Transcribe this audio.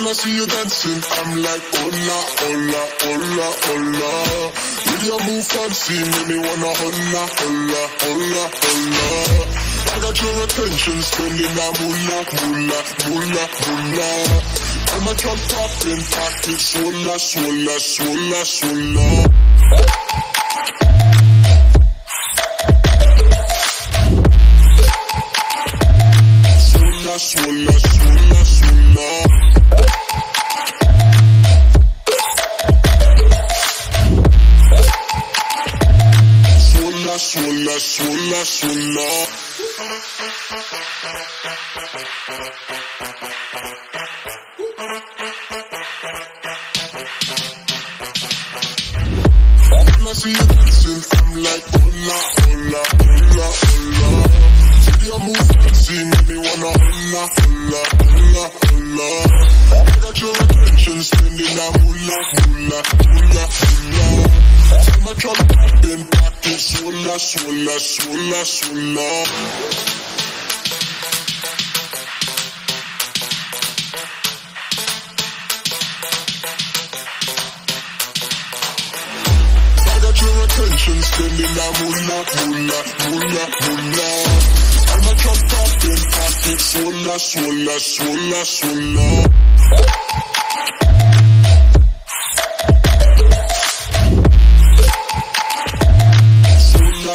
I see you dancing, I'm like, hola, hola, hola, hola. With your move fancy, make me wanna hola, hola, hola, hola. I got your attention, spending that moolah, moolah, moolah, moolah. I'm a drop popping, pocket, swalla, swalla, swalla, swalla. Swalla, swalla, swalla, swalla. Swalla, swalla, swalla. When I see you dancing, I'm like, hola, hola, hola, hola. See your move fancy, me wanna hola, hola, hola, hola. I got your attention, spending that moolah, pocket, swalla, swalla, swalla, swalla. I got your attention, spending that moolah, moolah, moolah, moolah. I'm a drop popping, pocket, swalla, swalla, swalla, swalla.